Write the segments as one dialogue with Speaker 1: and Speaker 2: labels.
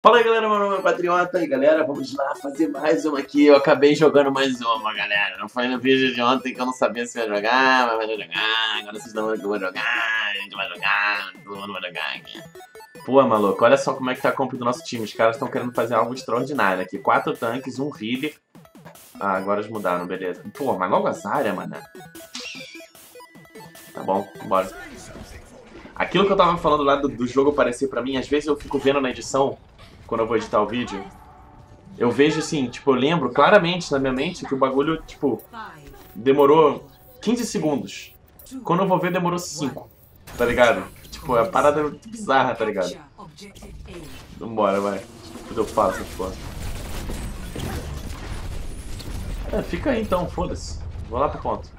Speaker 1: Fala aí galera, meu nome é Patriota e galera, vamos lá fazer mais uma aqui. Eu acabei jogando mais uma, galera. Não foi no vídeo de ontem que eu não sabia se ia jogar, mas vai jogar. Agora vocês estão vendo que eu vou jogar, a gente vai jogar, todo mundo vai jogar aqui. Pô, maluco, olha só como é que tá a comp do nosso time. Os caras estão querendo fazer algo extraordinário aqui. Quatro tanques, um healer. Ah, agora eles mudaram, beleza. Pô, mas logo as áreas, mano. Tá bom, bora. Aquilo que eu tava falando lá do, do jogo aparecer pra mim, às vezes eu fico vendo na edição quando eu vou editar o vídeo, eu vejo assim, tipo, eu lembro claramente na minha mente que o bagulho, tipo, demorou 15 segundos. Quando eu vou ver, demorou 5. Tá ligado? Tipo, é a parada bizarra, tá ligado? Vambora, vai. Que eu faço, porra? É, fica aí então, foda-se. Vou lá pro ponto.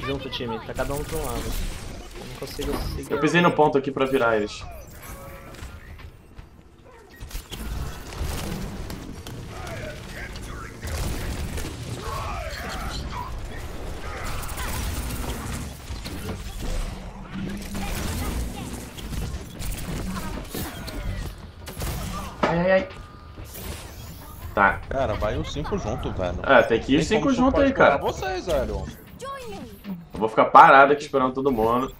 Speaker 2: Junto, time. Tá cada um pra um lado. Eu não consigo seguir.
Speaker 1: Eu pisei no ponto aqui pra virar eles.
Speaker 3: Vai os 5 junto, velho.
Speaker 1: É, tem que ir os
Speaker 3: Tem
Speaker 1: 5
Speaker 3: como
Speaker 1: juntos aí, cara.
Speaker 3: vocês, velho.
Speaker 1: Eu vou ficar parado aqui esperando todo mundo.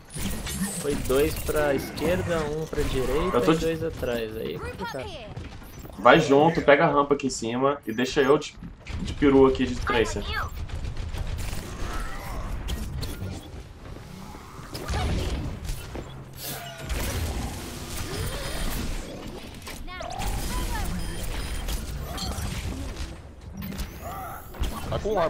Speaker 2: Foi dois pra esquerda, um pra direita
Speaker 1: Eu tô
Speaker 2: e dois atrás. Aí é.
Speaker 1: Vai junto, pega a rampa aqui em cima e deixa eu de, de peru aqui de Tracer.
Speaker 3: Com o.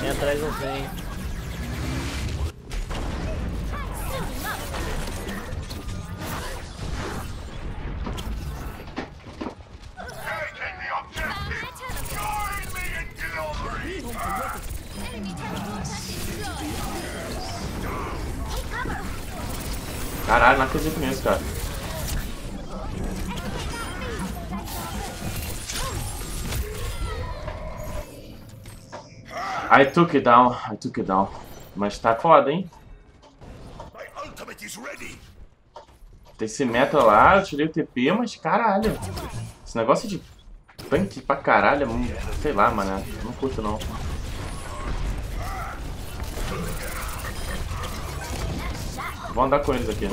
Speaker 2: Quem atrás não vem.
Speaker 1: I took it down, I took it down. Mas tá foda, hein? Tem esse meta lá, eu tirei o TP, mas caralho. Esse negócio de tanque pra caralho, é muito- sei lá, mano. Não curto não. Vou andar com eles aqui.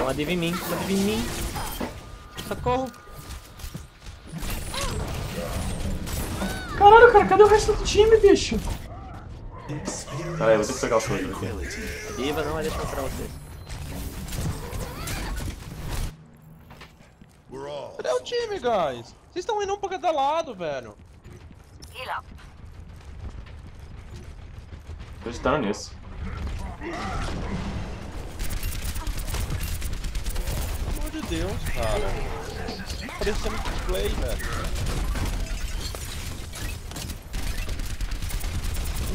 Speaker 2: Uma diva em mim, uma diva em mim. Socorro.
Speaker 1: Caralho, cara, cadê o resto do time, bicho? Pera aí, vou ter que pegar o fogo aqui.
Speaker 2: A diva não vai deixar pra vocês.
Speaker 3: Cadê o time, guys? Vocês estão indo um pra cada lado, velho.
Speaker 1: Tô acreditando nisso.
Speaker 3: Pelo amor de Deus, cara. Parecendo play, velho.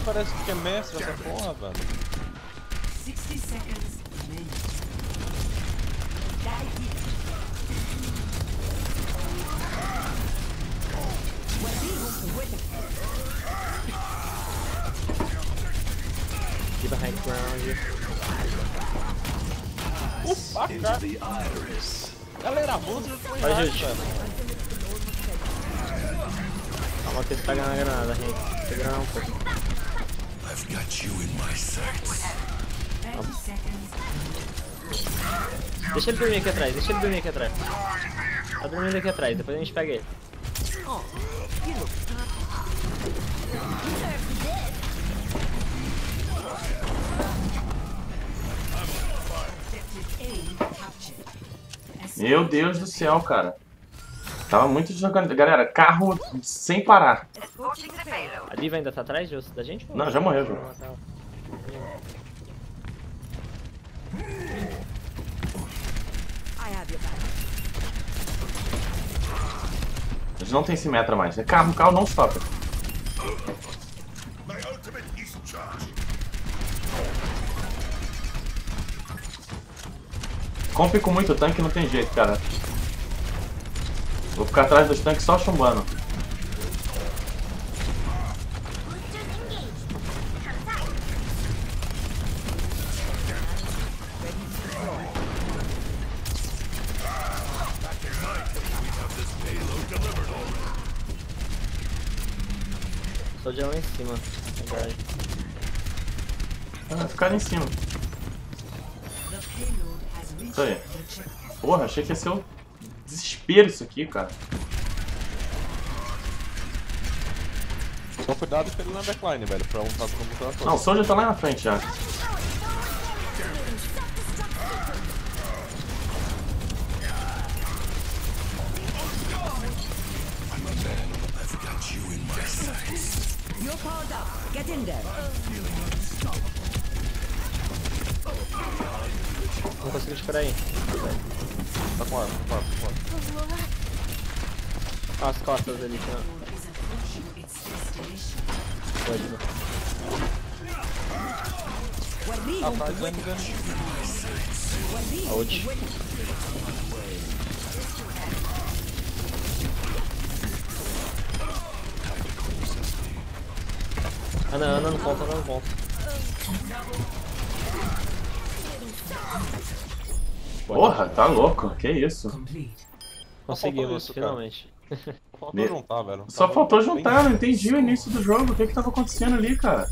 Speaker 3: Parece que é mestre essa porra, velho.
Speaker 4: 60 seconds remaining.
Speaker 2: Diva high ground.
Speaker 3: Ufa, cara. Galera, vamos foi
Speaker 2: Vai, gente. Calma que pegam na granada, gente. Segura um pouco.
Speaker 4: 30 seconds.
Speaker 2: Deixa ele dormir aqui atrás, deixa ele dormir aqui atrás. Tá dormindo aqui atrás, depois a gente pega ele.
Speaker 1: Meu Deus do céu, cara. Tava muito desorganizado. Galera, carro sem parar.
Speaker 2: A diva ainda tá atrás de- da gente?
Speaker 1: Não, já morreu, já.
Speaker 2: Ah, tá.
Speaker 1: Eles não tem simetra mais. É carro, carro não stop. Comp com muito tanque não tem jeito, cara. Vou ficar atrás dos tanques só chumbando.
Speaker 2: Só de lá em cima. Verdade.
Speaker 1: Ah, ficar em cima. Isso aí. Porra, achei que ia ser um desespero isso aqui, cara.
Speaker 3: Só cuidado com ele na backline, velho, pra um tá como tá todo.
Speaker 1: Não, o Soldier tá lá na frente já.
Speaker 2: As costas dele,
Speaker 4: its destination.
Speaker 2: Código.
Speaker 3: Atrás, vem.
Speaker 2: A ult. Ana, Ana não volta, não volta.
Speaker 1: Porra, tá louco. Que isso.
Speaker 2: Conseguimos, finalmente.
Speaker 3: Faltou
Speaker 1: Me-
Speaker 3: juntar, velho.
Speaker 1: Só
Speaker 3: Tava
Speaker 1: faltou
Speaker 3: bem-
Speaker 1: juntar, não entendi o início do jogo. O que que tava acontecendo ali, cara?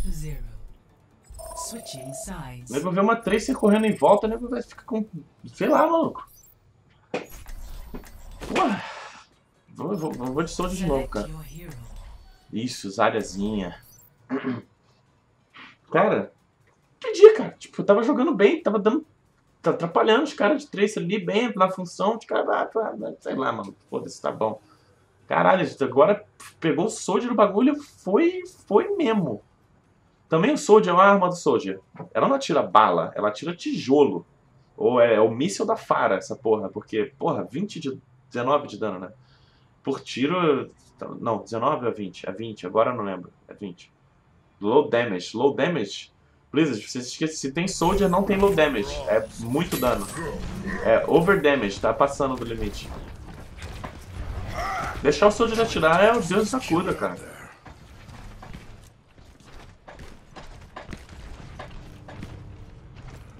Speaker 1: O nego vê uma Tracer correndo em volta, o nego vai ficar com. Sei lá, maluco. Porra. Vou, vou, vou de Soldier de novo, cara. Isso, Zaryazinha. Cara, entendi, cara. Tipo, eu tava jogando bem, tava dando. Tá atrapalhando os caras de Tracer ali bem na função. Os caras, ah, sei lá, mano. Foda-se, tá bom. Caralho, agora pegou o Soldier no bagulho foi, foi mesmo. Também o Soldier é uma arma do Soldier. Ela não atira bala, ela atira tijolo. Ou é, é o míssil da Fara, essa porra. Porque, porra, 20 de. 19 de dano, né? Por tiro. Não, 19 ou é 20? É 20, agora eu não lembro. É 20. Low damage. Low damage. Blizzard, você esquece, se tem Soldier, não tem low damage. É muito dano. É over damage, tá passando do limite. Deixar o Soldier atirar é o Deus da cura, cara.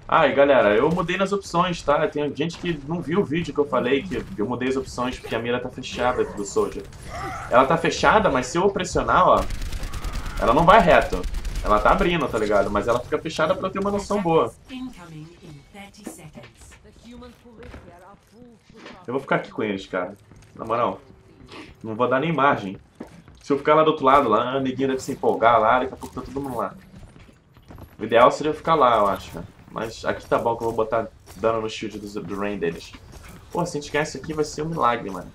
Speaker 1: Ah, e galera, eu mudei nas opções, tá? Tem gente que não viu o vídeo que eu falei que eu mudei as opções porque a mira tá fechada do Soldier. Ela tá fechada, mas se eu pressionar, ó, ela não vai reto. Ela tá abrindo, tá ligado? Mas ela fica fechada pra eu ter uma noção boa.
Speaker 4: Incoming in 30 seconds.
Speaker 1: Eu vou ficar aqui com eles, cara. Na moral. Não vou dar nem margem. Se eu ficar lá do outro lado, lá, a neguinha deve se empolgar lá, daqui a pouco tá todo mundo lá. O ideal seria ficar lá, eu acho, cara. Mas aqui tá bom que eu vou botar dano no shield do, do rain deles. Pô, se a gente ganhar isso aqui vai ser um milagre, mano.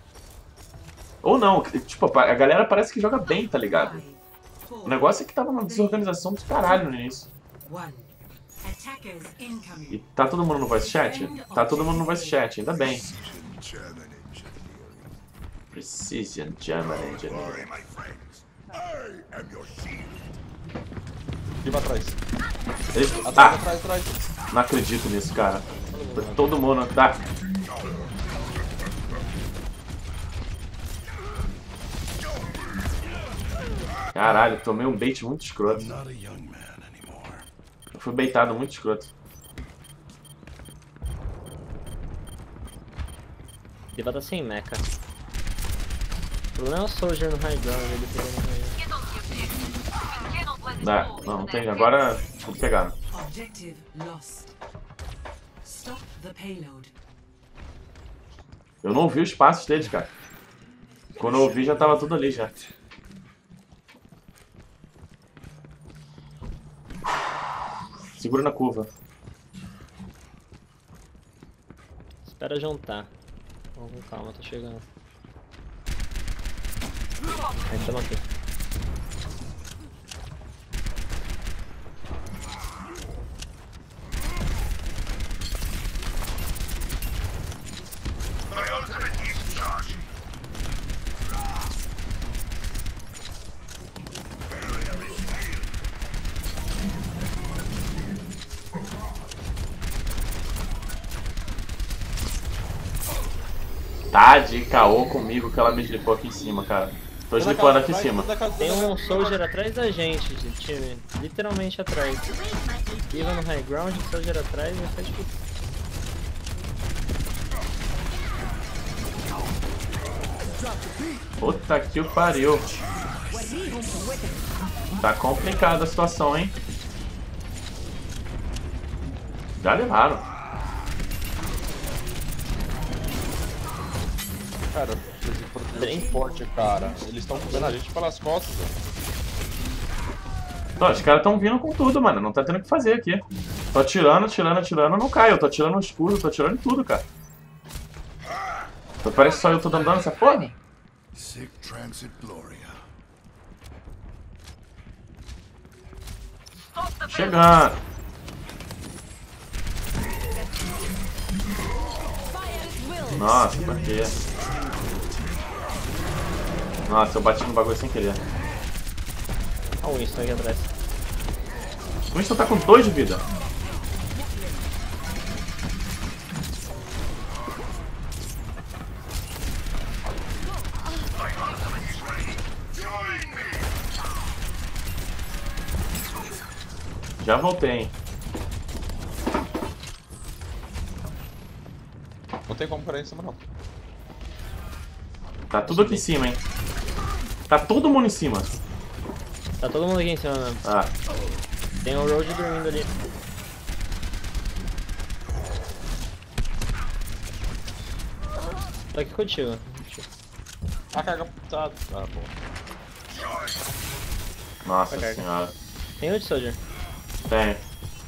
Speaker 1: Ou não, tipo, a galera parece que joga bem, tá ligado? O negócio é que tava uma desorganização do caralho no início. E tá todo mundo no voice chat? Tá todo mundo no voice chat, ainda bem. Precision German Engineering.
Speaker 3: Viva atrás.
Speaker 1: Eles...
Speaker 3: Atrás,
Speaker 1: Ah,
Speaker 3: atrás, atrás.
Speaker 1: não acredito nisso, cara. Todo mundo. Tá. Caralho, tomei um bait muito escroto. Eu fui baitado muito escroto.
Speaker 2: Diva tá sem mecha. O problema é o Soldier no high ground, ele pegou no high
Speaker 1: Dá, não, não tem. Agora vou pegar.
Speaker 4: Objective lost. Stop the payload.
Speaker 1: Eu não ouvi os passos deles, cara. Quando eu ouvi já tava tudo ali já. Segura na curva.
Speaker 2: Espera juntar. Vamos com calma, tô chegando. Aí, tamo aqui.
Speaker 1: Comigo que ela me slipou aqui em cima, cara. Tô slipando aqui em cima.
Speaker 2: Tem um soldier atrás da gente, de time. Literalmente atrás. Iva no high ground, soldier atrás e faz tipo.
Speaker 1: Puta que o pariu. Tá complicada a situação, hein? Já levaram.
Speaker 3: Cara, é forte, cara. Eles estão comendo a gente pelas costas, velho.
Speaker 1: Não, os caras tão vindo com tudo, mano. Não tá tendo o que fazer aqui. Tô atirando, atirando, atirando, não cai. Eu tô atirando no escuro, tô atirando em tudo, cara. Parece que só eu tô dando dano nessa porra.
Speaker 5: Sic transit gloria.
Speaker 1: Chegando. Nossa, por quê? Nossa, eu bati no bagulho sem querer.
Speaker 2: Olha o Winston aqui atrás.
Speaker 1: O Winston tá com 2 de vida. Já voltei, hein?
Speaker 3: Tem como parar em cima, não.
Speaker 1: Tá tudo aqui em cima, hein? Tá todo mundo em cima.
Speaker 2: Tá todo mundo aqui em cima mesmo.
Speaker 1: Ah,
Speaker 2: Tem o Road dormindo ali. Tô aqui contigo.
Speaker 3: Ah, carga. Tá, tá bom.
Speaker 1: nossa
Speaker 2: carga.
Speaker 1: senhora.
Speaker 2: Tem outro soldier.
Speaker 1: Tem.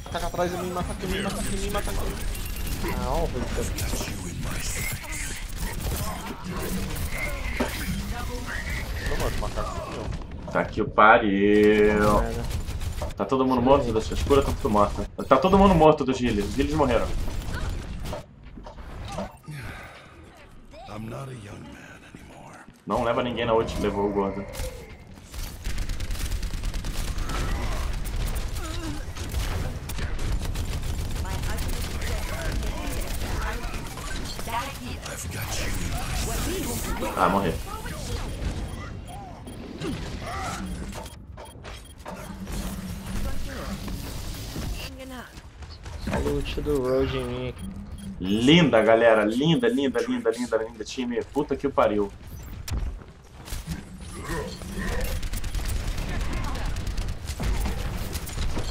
Speaker 3: Macaco atrás de mim, macaco em mim, macaco em mim, macaco em
Speaker 1: Tá aqui o pariu. Tá todo mundo morto das escuras, tá tudo morto. Tá todo mundo morto dos healers. Os healers morreram. Não leva ninguém na ult, levou o gordo. Ah, morreu.
Speaker 2: Só o ult do Road em mim.
Speaker 1: Linda, galera. Linda, linda, linda, linda, linda. Time, puta que o pariu.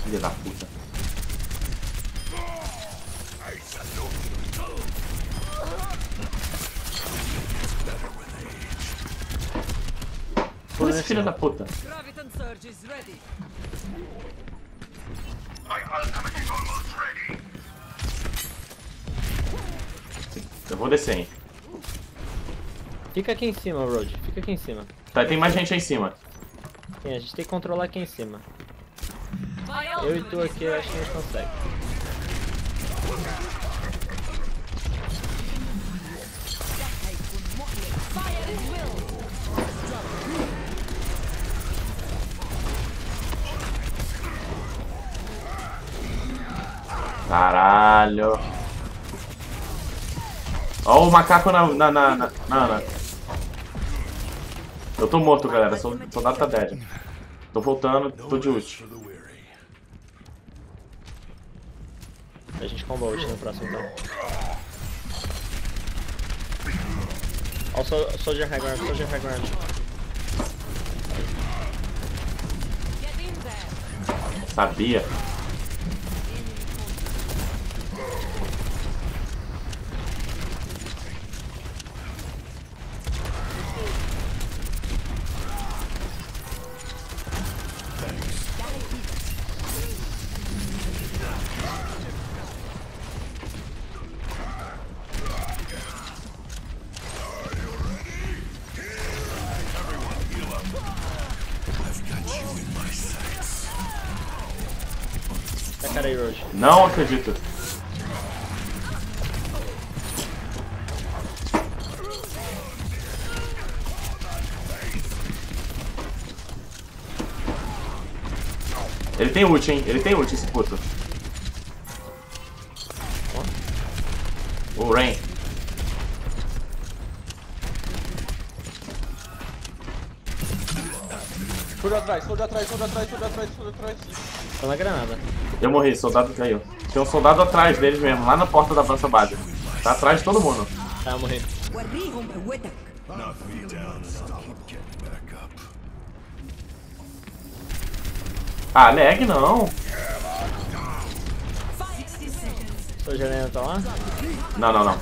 Speaker 1: Filha da puta. Por esse filho da puta.
Speaker 6: Graviton surge is ready.
Speaker 1: Eu vou descer, hein.
Speaker 2: Fica aqui em cima, Road. Fica aqui em cima.
Speaker 1: Tá, tem mais gente aí em cima.
Speaker 2: Sim, a gente tem que controlar aqui em cima. Eu e tu aqui, eu acho que a gente consegue.
Speaker 1: Caralho. Ó o macaco na, na, na, na, na. Eu tô morto, galera. Sou, soldado tá dead. Tô voltando, tô de ult.
Speaker 2: A gente combo ult no próximo então. Ó o so Soldier High Ground, Soldier High Ground.
Speaker 1: Sabia.
Speaker 2: cara aí hoje.
Speaker 1: Não acredito. Ele tem ult, hein? Ele tem ult, esse puto. O oh, Rain.
Speaker 3: Soldier atrás, soldier atrás, soldier atrás, soldier atrás, soldier atrás.
Speaker 2: Tô granada.
Speaker 1: Eu morri, soldado caiu. Tem um soldado atrás deles mesmo, lá na porta da praça base. Tá atrás de todo mundo.
Speaker 2: Tá, eu morri.
Speaker 1: Ah, lag não.
Speaker 2: O janela tá lá?
Speaker 1: Não, não, não.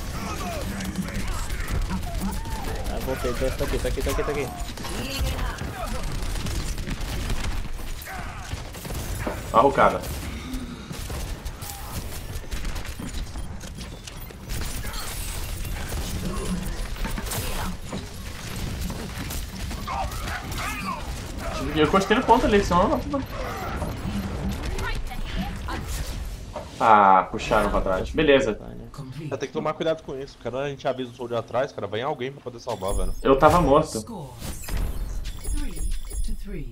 Speaker 2: Ah, voltei, então tá aqui, tá aqui, tá aqui, tá aqui.
Speaker 1: Arrucada. Eu encostei no ponto ali, senão não. não- Ah, puxaram pra trás. Beleza.
Speaker 4: Complete.
Speaker 3: Tem que tomar cuidado com isso. Quando a gente avisa o soldier atrás, cara, vem alguém pra poder salvar, velho.
Speaker 1: Eu tava morto.
Speaker 4: Score. 3 to 3.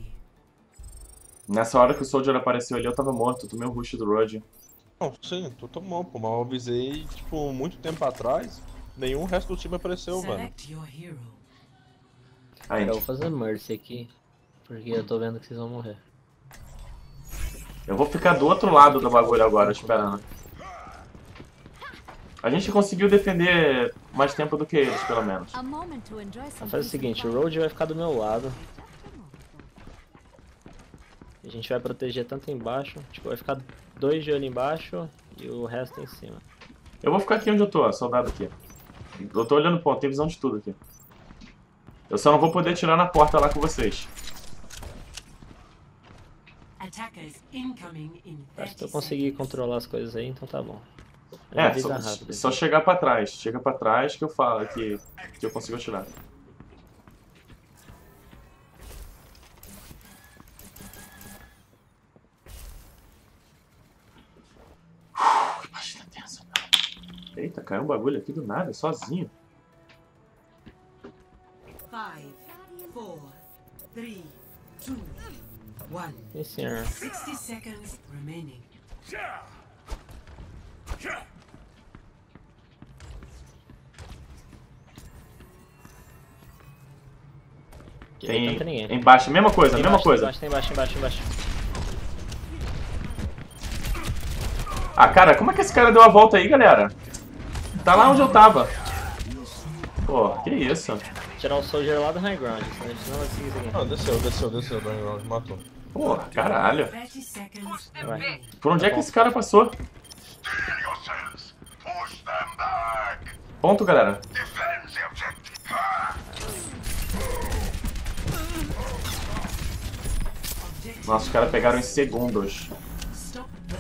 Speaker 1: Nessa hora que o Soldier apareceu ali, eu tava morto. Eu tomei o rush do Roger.
Speaker 3: Não, sim, tu tomou, pô, mas eu avisei, tipo, muito tempo atrás, nenhum resto do time apareceu, velho.
Speaker 4: Select hero.
Speaker 1: Aí,
Speaker 2: Eu vou fazer Mercy aqui. Porque eu tô vendo que vocês vão morrer.
Speaker 1: eu vou ficar do outro lado do bagulho agora, esperando. A gente conseguiu defender mais tempo do que eles, pelo menos.
Speaker 7: Some
Speaker 2: fazer o seguinte, o Road vai ficar do meu lado. A gente vai proteger tanto embaixo, tipo, vai ficar dois de olho embaixo e o resto em cima.
Speaker 1: Eu vou ficar aqui onde eu tô, soldado aqui. Eu tô olhando o ponto, tem visão de tudo aqui. Eu só não vou poder tirar na porta lá com vocês.
Speaker 4: Attackers incoming in 30
Speaker 2: Acho que eu consegui controlar as coisas aí, então tá bom.
Speaker 1: É, só,
Speaker 2: rápido.
Speaker 1: só chegar pra trás. Chega pra trás que eu falo que, que eu consigo atirar. Eita, caiu um bagulho aqui do nada, sozinho.
Speaker 2: Senhor.
Speaker 4: 60 seconds remaining.
Speaker 2: Direita não
Speaker 1: Tem
Speaker 2: tem
Speaker 1: embaixo, mesma coisa,
Speaker 2: Tem
Speaker 1: mesma
Speaker 2: embaixo,
Speaker 1: coisa.
Speaker 2: Tem embaixo, tem embaixo, embaixo.
Speaker 1: Ah, cara, como é que esse cara deu a volta aí, galera? Tá lá onde eu tava. Pô, que isso?
Speaker 2: Tirar o Soldier lá do high ground, senão a gente não vai seguir isso aqui.
Speaker 3: Ah, desceu, desceu, desceu, Daniel Round matou.
Speaker 1: Pô, caralho.
Speaker 4: 30 seconds
Speaker 2: Vai.
Speaker 4: remaining.
Speaker 1: Por onde é que esse cara passou? Ponto, galera. Nossa, os caras pegaram em segundos.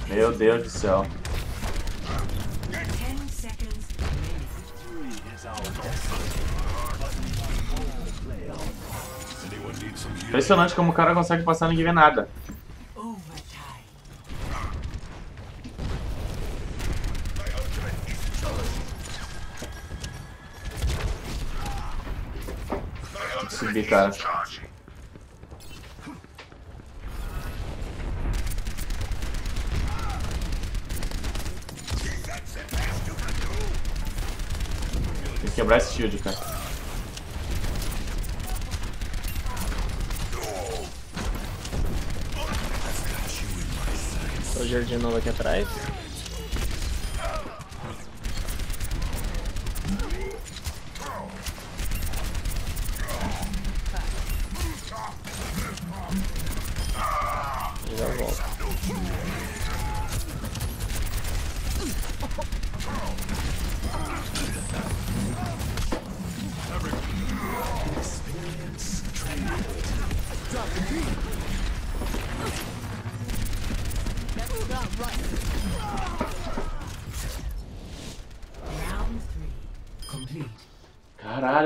Speaker 1: Meu Deus do céu. Impressionante como o cara consegue passar e ninguém vê nada. Subir, cara. Tem que quebrar esse shield, cara.
Speaker 2: Soldier de novo aqui atrás.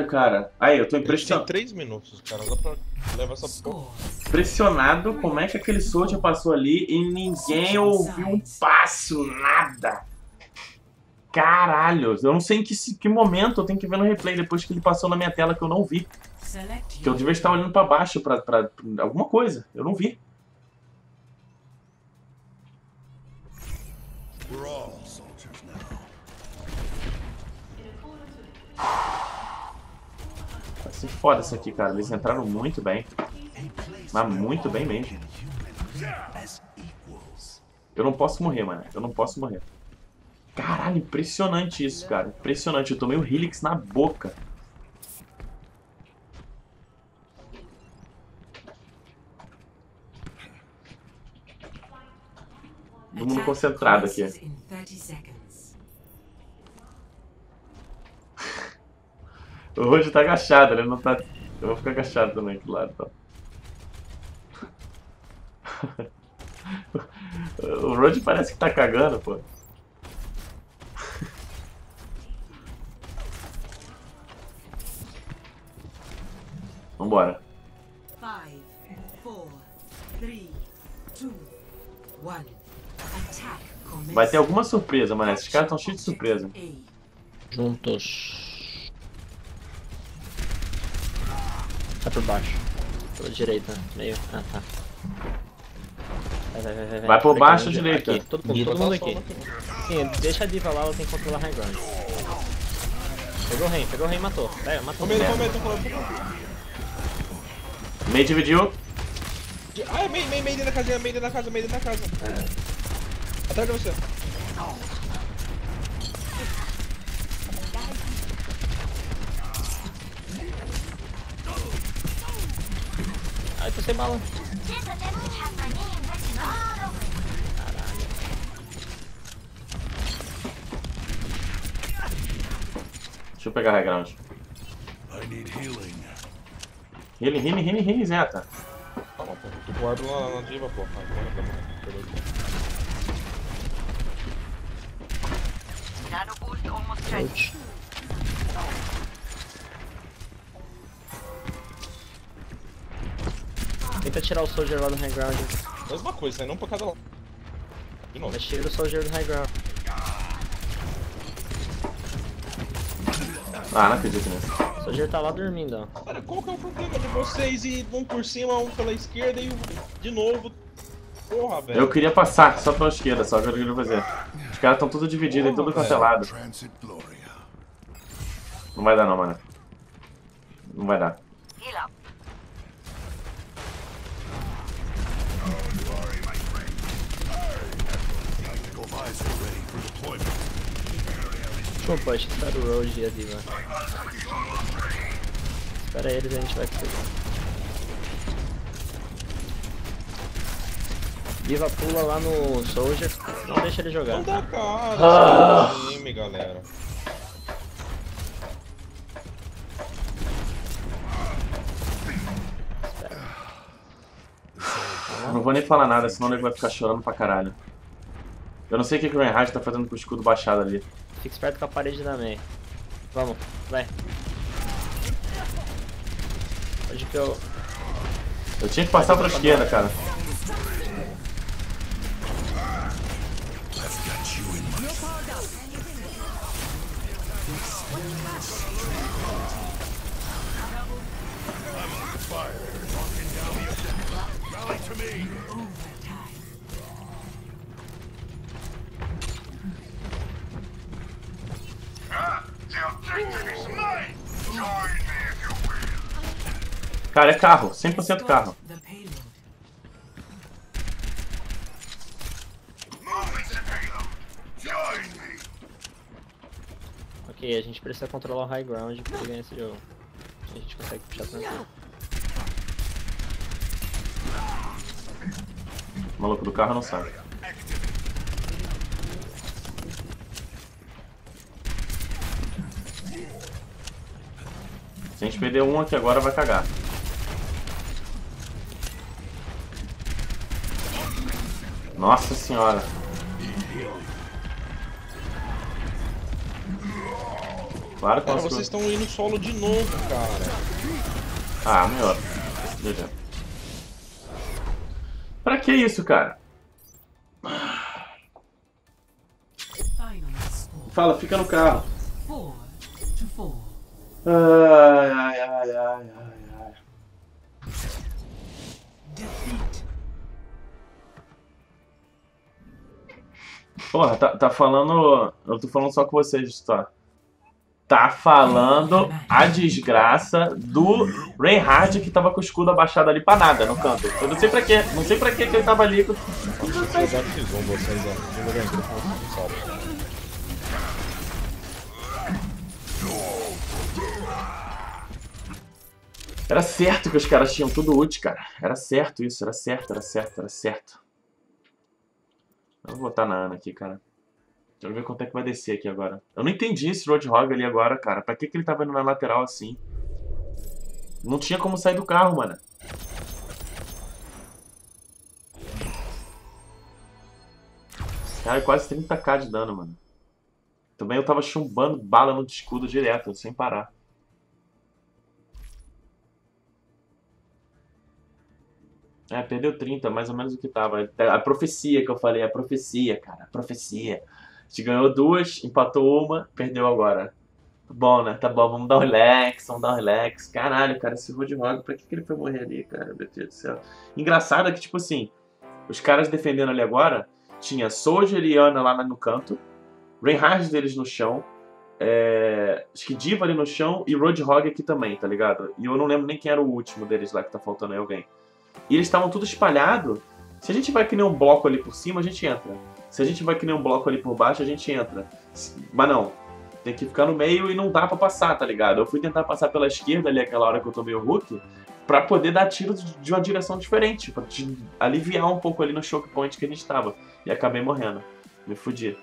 Speaker 1: Caralho, cara. Aí, eu tô
Speaker 3: Tem
Speaker 1: impressionado,
Speaker 3: 3 minutos, cara, dá pra levar essa porra.
Speaker 1: Impressionado como é que aquele Soldier passou ali e ninguém ouviu um passo, nada. Caralho, eu não sei em que, que momento eu tenho que ver no replay depois que ele passou na minha tela que eu não vi. Que eu devia estar olhando pra baixo pra, pra, pra alguma coisa. Eu não vi. Ser foda isso aqui, cara. Eles entraram muito bem. Mas muito bem mesmo. Eu não posso morrer, mano. Eu não posso morrer. Caralho, impressionante isso, cara. Impressionante. Eu tomei o Helix na boca. Todo mundo concentrado aqui. O Rod tá agachado, ele não tá. Eu vou ficar agachado também aqui do lado, tá? O Rod parece que tá cagando, pô. Vambora.
Speaker 4: Five, four, three, two, one.
Speaker 1: Vai ter alguma surpresa, mano. Esses caras tão cheios de surpresa.
Speaker 2: Juntos. Tá por baixo. Pela direita, meio. Ah, tá. Vai, vai, vai, vai.
Speaker 1: Vai por baixo,
Speaker 2: aqui,
Speaker 1: direita.
Speaker 2: Aqui, todo mundo, todo mundo aqui. Sim, deixa a diva lá, ela tem que controlar high ground. Pegou o rei, pegou o rei e matou. Pega, matou.
Speaker 3: Comendo,
Speaker 1: É.
Speaker 3: comendo, falando.
Speaker 1: Meio dividiu.
Speaker 3: Ah, é meio, meio, meio dentro da casa, meio dentro da casa, meio dentro da casa. Atrás de você.
Speaker 2: Sem bala.
Speaker 1: Deixa eu pegar high ground.
Speaker 5: I need healing.
Speaker 1: Healing, healing, healing, healing, Zeta.
Speaker 3: Calma, pô. Com o árbol na, diva, pô. Morre, tá morrendo. Perdeu.
Speaker 2: Ult. Tenta tirar o soldier lá do high ground.
Speaker 3: Mesma coisa, né? Não pra cada lado. De novo.
Speaker 2: Mas tira o soldier do high ground.
Speaker 1: Ah, não acredito nisso.
Speaker 2: O soldier tá lá dormindo, ó.
Speaker 3: Cara, qual que é o problema de vocês ir um por cima, um pela esquerda e um de novo? Porra, velho.
Speaker 1: Eu queria passar só pela esquerda, só que eu queria fazer. Os caras estão tudo divididos em tudo quanto é. Não vai dar não, mano. Não vai dar.
Speaker 2: Chupa, espera o Road e a diva. Espera eles e a gente vai conseguir. Diva pula lá no Soldier, não deixa ele jogar.
Speaker 3: Não dá cara,
Speaker 1: Ah.
Speaker 3: time, galera.
Speaker 1: Não vou nem falar nada, senão ele vai ficar chorando pra caralho. Eu não sei o que, que o Reinhardt tá fazendo com o escudo baixado ali.
Speaker 2: Fica esperto com a parede Mei. Vamos, vai. Pode que eu.
Speaker 1: Eu tinha que passar pra esquerda, cara. Cara, é carro, 100% carro.
Speaker 2: Ok, a gente precisa controlar o high ground pra ganhar esse jogo. A gente consegue puxar tranquilo.
Speaker 1: O maluco do carro não sabe. Se a gente perder um aqui agora, vai cagar. Nossa senhora. Claro que
Speaker 3: Cara, vocês estão indo solo de novo, cara.
Speaker 1: Ah, melhor. Beleza. Pra que isso, cara? Fala, fica no carro. Ai, ai, ai, ai, ai, ai.
Speaker 4: Defeat.
Speaker 1: Porra, tá, tá falando. Eu tô falando só com vocês, tá? Tá falando a desgraça do Reinhardt que tava com o escudo abaixado ali pra nada no canto. Eu não sei pra quê, não sei pra quê que ele tava ali. com-
Speaker 3: Eu já fiz
Speaker 1: Era certo que os caras tinham tudo ult, cara. Era certo isso, era certo, era certo, era certo. Eu vou botar na Ana aqui, cara. Deixa eu ver quanto é que vai descer aqui agora. Eu não entendi esse Roadhog ali agora, cara. Pra que, que ele tava indo na lateral assim? Não tinha como sair do carro, mano. Cara, quase 30k de dano, mano. Também eu tava chumbando bala no escudo direto, sem parar. É, perdeu 30, mais ou menos o que tava. A profecia que eu falei, a profecia, cara, a profecia. A gente ganhou duas, empatou uma, perdeu agora. Bom, né? Tá bom, vamos dar um relax, vamos dar um relax. Caralho, cara, esse Roadhog, pra que, que ele foi morrer ali, cara? Meu Deus do céu. Engraçado é que, tipo assim, os caras defendendo ali agora, tinha Soldier e Ana lá no canto, Reinhardt deles no chão, é... acho que Diva ali no chão e Roadhog aqui também, tá ligado? E eu não lembro nem quem era o último deles lá que tá faltando aí alguém. E eles estavam tudo espalhado. Se a gente vai que nem um bloco ali por cima, a gente entra. Se a gente vai que nem um bloco ali por baixo, a gente entra. Mas não. Tem que ficar no meio e não dá pra passar, tá ligado? Eu fui tentar passar pela esquerda ali, aquela hora que eu tomei o hook, pra poder dar tiro de uma direção diferente, te aliviar um pouco ali no choke point que a gente tava. E acabei morrendo. Me fudi.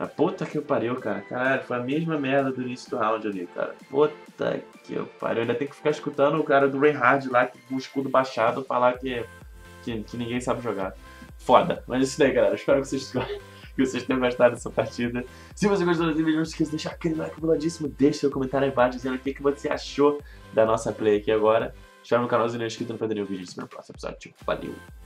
Speaker 1: A puta que eu pariu, cara. Caralho, foi a mesma merda do início do round ali, cara. Puta que eu pariu. Ainda tenho que ficar escutando o cara do Reinhard lá com o escudo baixado falar que, que, que ninguém sabe jogar. Foda. Mas isso daí, galera. Espero que vocês, que vocês tenham gostado dessa partida. Se você gostou desse vídeo, não esqueça de deixar aquele like boladíssimo. Deixe seu comentário aí embaixo dizendo o que, que você achou da nossa play aqui agora. Chama no canalzinho inscrito no Pedrinho Vídeo. Se no próximo episódio. Valeu!